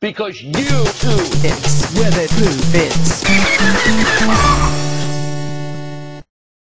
because you too It's where the blue fits.